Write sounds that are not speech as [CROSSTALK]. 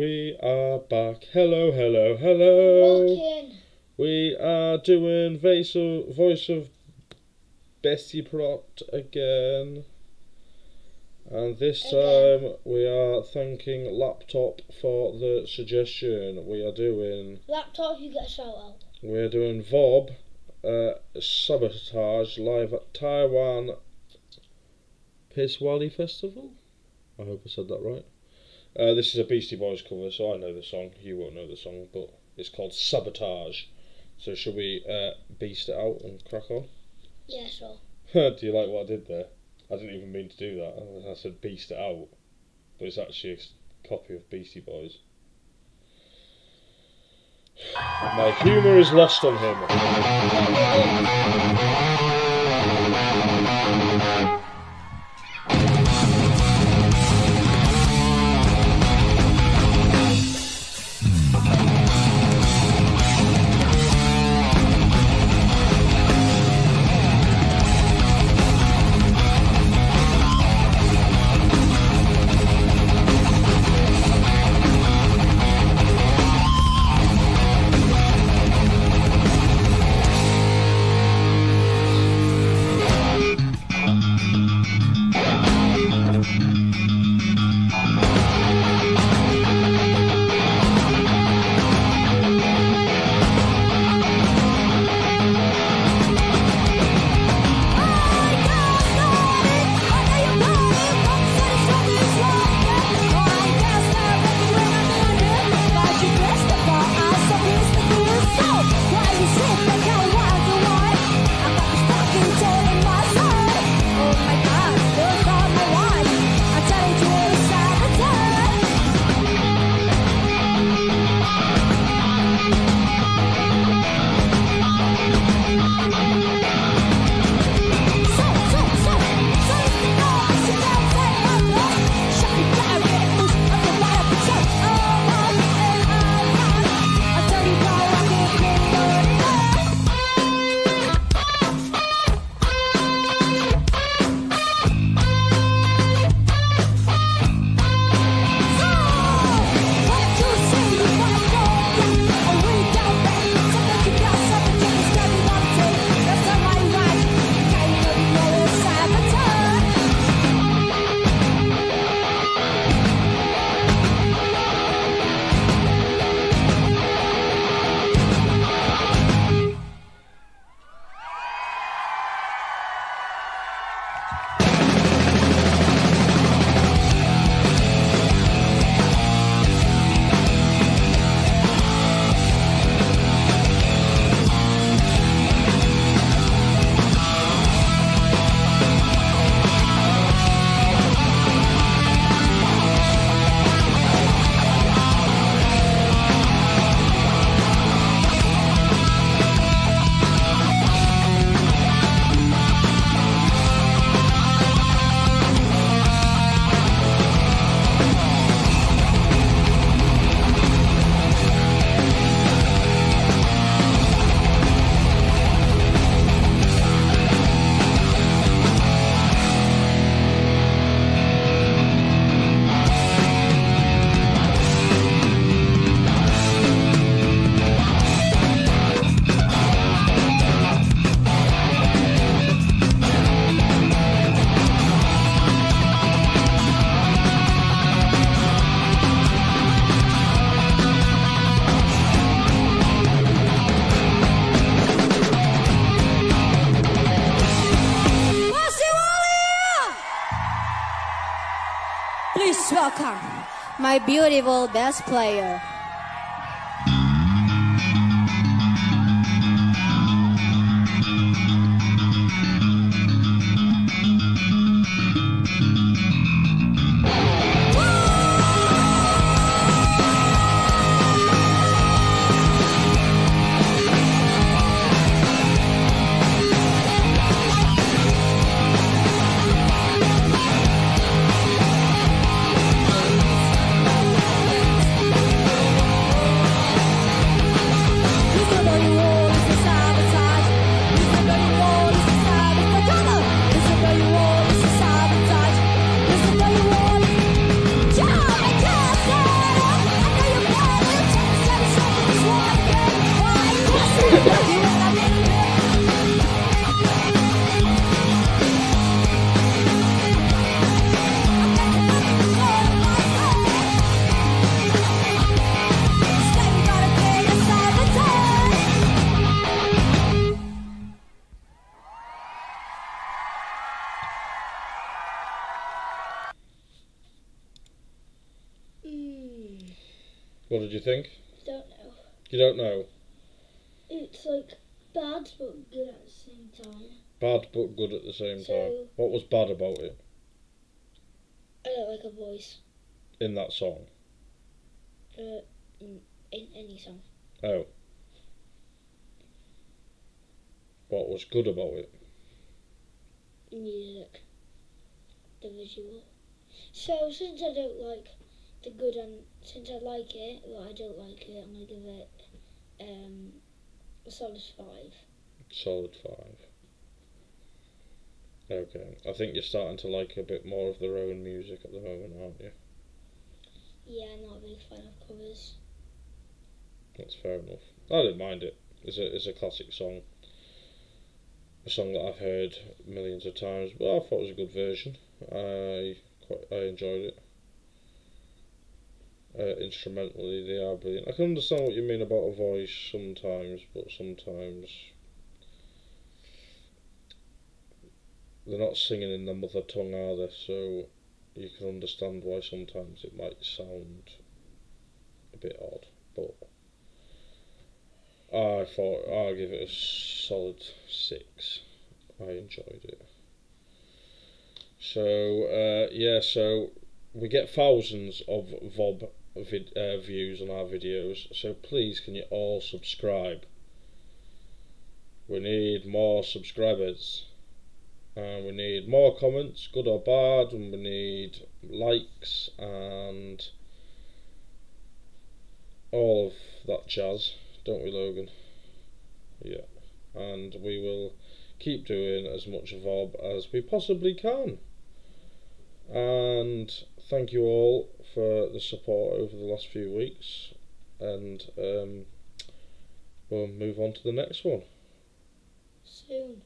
We are back. Hello, hello, hello. Walking. We are doing voice of, voice of Baceprot again. And this Again. time we are thanking Laptop for the suggestion. We are doing Laptop, you get a shout out. we're doing Vob uh, Sabotage live at Taiwan Piswali Festival. I hope I said that right. Uh, this is a Beastie Boys cover, so I know the song. You won't know the song, but it's called Sabotage. So should we uh, beast it out and crack on? Yeah, sure. [LAUGHS] do you like what I did there? I didn't even mean to do that. I said beast it out, but it's actually a copy of Beastie Boys. My humour is lost on him. Welcome my beautiful bass player. What did you think? Don't know. You don't know. It's like bad but good at the same time. Bad but good at the same time. So- What was bad about it I don't like a voice in that song? uh, in, in any song. Oh. What was good about it? Music. The visual. So since I don't like the good and since I like it, well I don't like it, I'm gonna give it um a solid five. Solid five. Okay. I think you're starting to like a bit more of their own music at the moment, aren't you? Yeah, I'm not a big fan of covers. That's fair enough. I didn't mind it. It's a it's a classic song. A song that I've heard millions of times, but I thought it was a good version. I quite I enjoyed it. Uh, instrumentally, they are brilliant. I can understand what you mean about a voice sometimes, but sometimes they're not singing in their mother tongue, are they? So you can understand why sometimes it might sound a bit odd, but I thought I'll give it a solid six. I enjoyed it. So uh, yeah, so we get thousands of VOB vid- uh, views on our videos. So please, can you all subscribe? We need more subscribers. And we need more comments, good or bad, and we need likes and all of that jazz, don't we, Logan? Yeah, and we will keep doing as much VOB as we possibly can. And thank you all for the support over the last few weeks, and um, we'll move on to the next one. Soon.